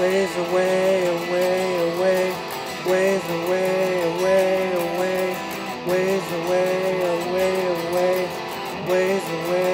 Ways away, away, away, ways away, away, away, ways away, away, away, ways away.